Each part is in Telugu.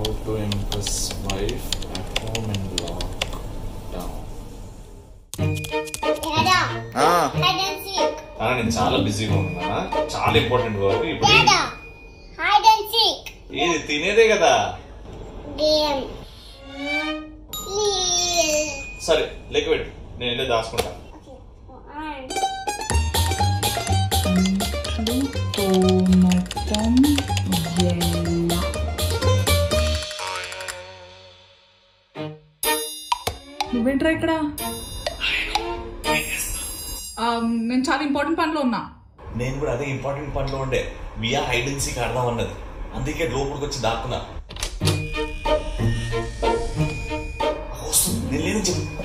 how to impress wife at home in lockdown. నేను చాలా బిజీగా ఉన్నా. చాలా ఇంపార్టెంట్ వర్క్ ఇప్పుడు ఇది తినేదే కదా? సరే లెక్క పెట్టు. నేను వెళ్ళి దాచుకుంటా. మొత్తం నువ్వేంట్రా ఇక్కడ? ఆ, నేను చాలా ఇంపార్టెంట్ పనిలో ఉన్నా. నేను కూడా అదే ఇంపార్టెంట్ పనిలో ఉండే. వియా హైడెన్సీకి ఆడదాం అన్నది. అందుకే లోపలికి వచ్చి దాక్కున్నా. వస్తుంది. నేను చెప్పు?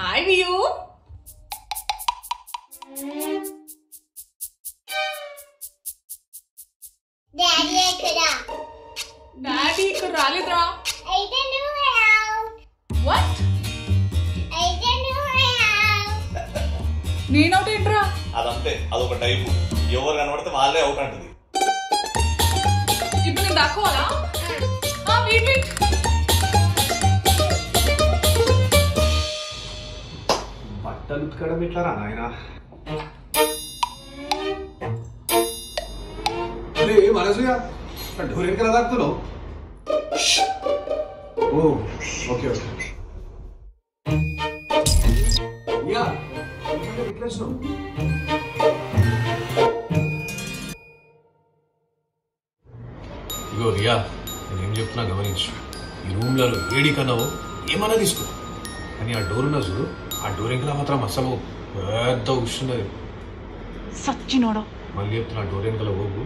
హాయ్ వియూ. డాడీ ఇక్కడ రాలేదురా. I didn't know how. What I didn't know how. నేనవుట్ ఏంట్రా? అదంతే అదొక టైపు ఎవరు కనబడితే వాళ్ళే అవుట్ అంటది. ఇప్పుడు నేను దాక్కోవాలా? ఆ, వెయిట్ వెయిట్ బట్టలు ఉతకడం ఇట్లా రా నాయన? అరే మనసుగా? డోర్ వెనకాల దాక్కుతున్నావు? Oh okay okay. యా ఇగో రియా నేనేం చెప్తున్నా గమనించు. ఈ రూమ్లలో వేడి కన్నావు ఏమన్నా తీసుకో. కానీ ఆ డోర్ ఉన్న చూడు ఆ డోర్ ఇంకా మాత్రం అసలు పెద్ద ఉష్ణది సచ్చినోడా. మళ్ళీ చెప్తున్నా డోర్ వెనకాల పోగు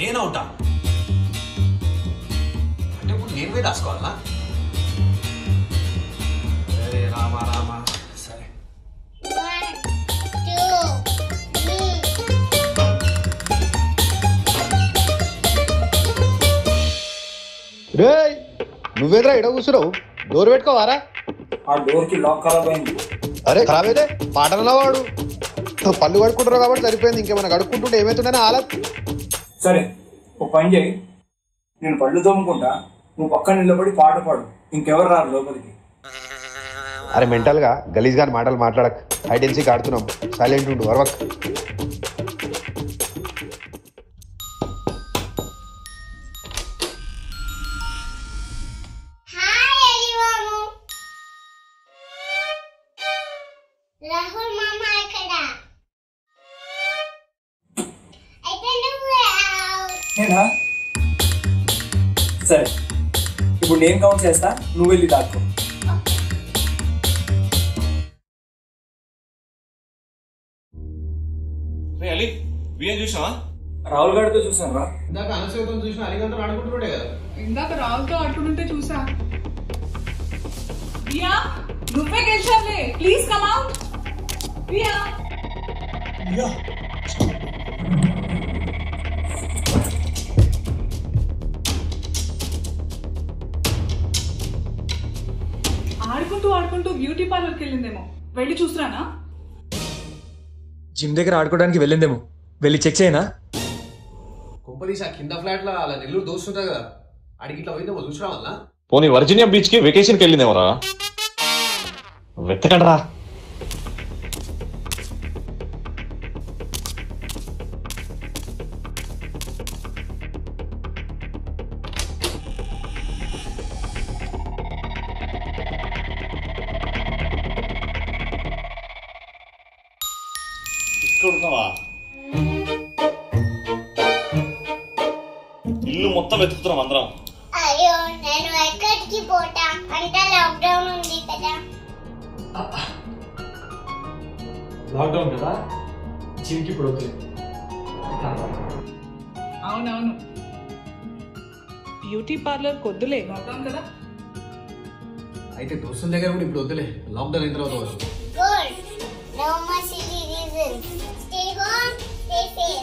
నేను అవుతా అంటే ఇప్పుడు నేను పోయి దాచుకోవాలా సరే రామా రామా సరే. రే నువ్వేంద్రా ఇడ కూర్చున్నావు? డోర్ పెట్టుకోవారా? ఆ డోర్కి లాక్ ఖరాబ్ అయింది. అరే ఖరాబ్ అయితే పాటనలా వాడు పళ్ళు కడుక్కుంటారు కాబట్టి సరిపోయింది. ఇంకేమైనా కడుక్కుంటుంటే ఏమైతుండని ఆలత్ సరే ఓ పని చేయి. నేను పళ్ళు తోముకుంటా నువ్వు పక్కన నిలబడి పాట పాడు. ఇంకెవరు రారు లోపలికి? అరే మెంటల్గా గలీజ్ గాని మాటలు మాట్లాడక్ హైడెన్సీకి ఆడుతున్నాం. సైలెంట్ ఉండు వరవక్ నేనా? సరే. ఇప్పుడు నేను కౌంట్ చేస్తా నువ్వు వెళ్ళి దాక్కో. అలీ వియా చూసావా రాహుల్ గారితో చూసాను రా. ఇందాక అనసూయతం చూసిన అలిగంతా ఆడుకుంటుండే కదా. ఇందాక రావుతో ఆడుకుంటుంటే చూసా. ప్రియా నువ్వే గెలిచావులే. ప్లీజ్ కమ్ అవుట్ ప్రియా ఆడుకుంటూ ఆడుకుంటూ బ్యూటీ పార్లర్కి వెళ్ళిందేమో. వెళ్ళి చూసిరానా? జిమ్ దగ్గర ఆడుకోవడానికి వెళ్ళిందేమో. వెళ్ళి చెక్ చేయనా? కుంపదీసి ఆ కింద ఫ్లాట్లో అలా నెల్లూరు దోస్తుంటా కదా అడిగి ఇట్లా పోయిందేమో చూసరా వల్ల పోనీ వర్జీనియా బీచ్కి వెకేషన్కి వెళ్ళిందేమరా? వెతకండ్రా. ఇక్కడ ఉన్నావా ఇల్లు మొత్తం వెతుకుతున్నాం అందరం. అయ్యో నేను ఎక్కడికి పోతా? అంతా లాక్డౌన్ ఉంది కదా. లాక్డౌన్ కదా? ఇప్పుడు వద్దులే అవునవును. బ్యూటీ పార్లర్ కొద్దులే లాక్డౌన్ కదా? అయితే దోస్తుల దగ్గర కూడా ఇప్పుడు వద్దులే. లాక్డౌన్ అయిన తర్వాత They say